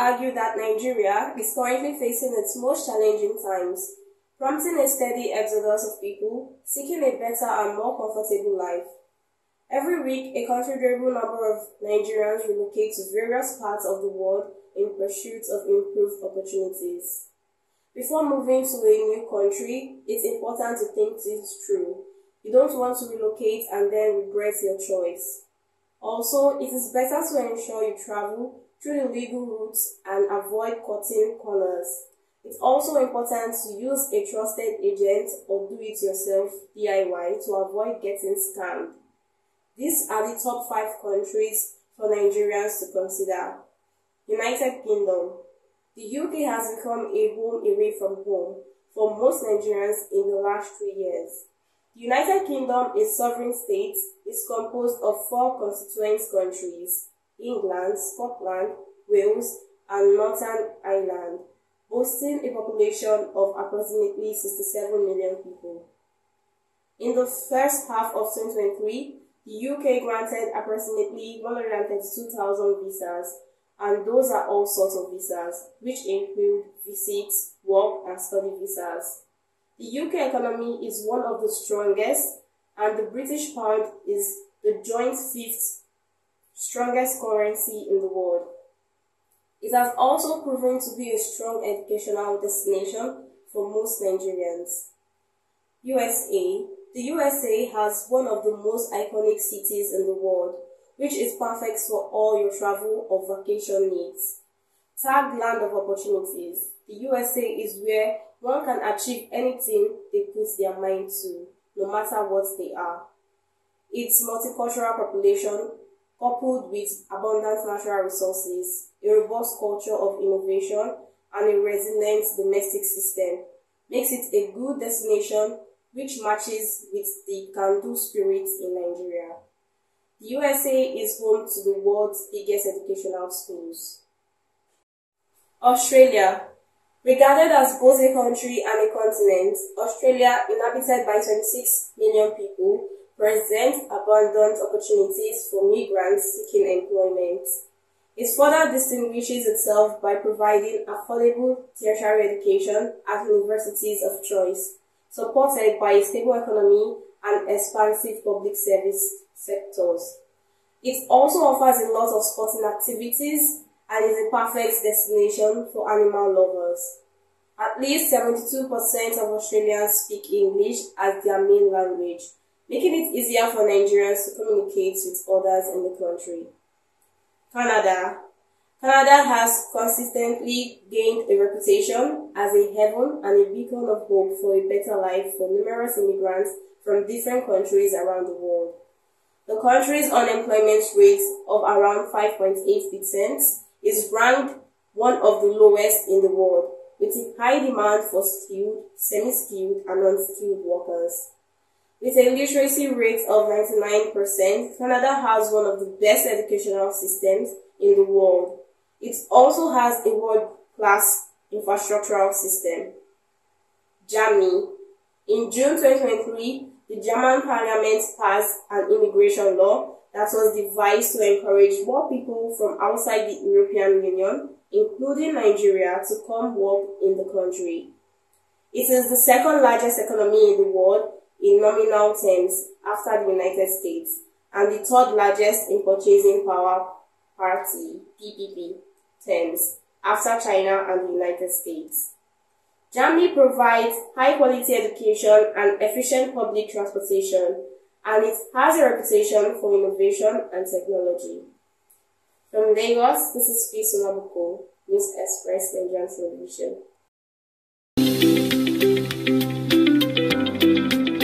argue that Nigeria is currently facing its most challenging times, prompting a steady exodus of people seeking a better and more comfortable life. Every week, a considerable number of Nigerians relocate to various parts of the world in pursuit of improved opportunities. Before moving to a new country, it's important to think things through. You don't want to relocate and then regret your choice. Also, it is better to ensure you travel through the legal routes and avoid cutting corners. It's also important to use a trusted agent or do it yourself DIY to avoid getting scammed. These are the top 5 countries for Nigerians to consider. United Kingdom. The UK has become a home away from home for most Nigerians in the last three years. The United Kingdom, a sovereign state, is composed of four constituent countries England, Scotland, Wales, and Northern Ireland, boasting a population of approximately 67 million people. In the first half of 2023, the UK granted approximately 132,000 visas, and those are all sorts of visas, which include visits, work, and study visas. The UK economy is one of the strongest, and the British pound is the joint fifth strongest currency in the world. It has also proven to be a strong educational destination for most Nigerians. USA The USA has one of the most iconic cities in the world, which is perfect for all your travel or vacation needs. Tagged land of opportunities, the USA is where one can achieve anything they put their mind to, no matter what they are. Its multicultural population, coupled with abundant natural resources, a robust culture of innovation, and a resilient domestic system, makes it a good destination which matches with the can-do spirit in Nigeria. The USA is home to the world's biggest educational schools. Australia. Regarded as both a country and a continent, Australia, inhabited by 26 million people, presents abundant opportunities for migrants seeking employment. It further distinguishes itself by providing affordable tertiary education at universities of choice, supported by a stable economy and expansive public service sectors. It also offers a lot of sporting activities and is a perfect destination for animal lovers. At least 72% of Australians speak English as their main language, making it easier for Nigerians to communicate with others in the country. Canada Canada has consistently gained a reputation as a heaven and a beacon of hope for a better life for numerous immigrants from different countries around the world. The country's unemployment rate of around 5.8% is ranked one of the lowest in the world, with a high demand for skilled, semi-skilled, and unskilled workers. With a literacy rate of 99%, Canada has one of the best educational systems in the world it also has a world-class infrastructural system. Germany. In June 2023, the German parliament passed an immigration law that was devised to encourage more people from outside the European Union, including Nigeria, to come work in the country. It is the second largest economy in the world in nominal terms after the United States and the third largest in purchasing power parity, PPP terms after China and the United States. Germany provides high quality education and efficient public transportation, and it has a reputation for innovation and technology. From Lagos, this is Chris Nabuko, News Express Nigerian Television.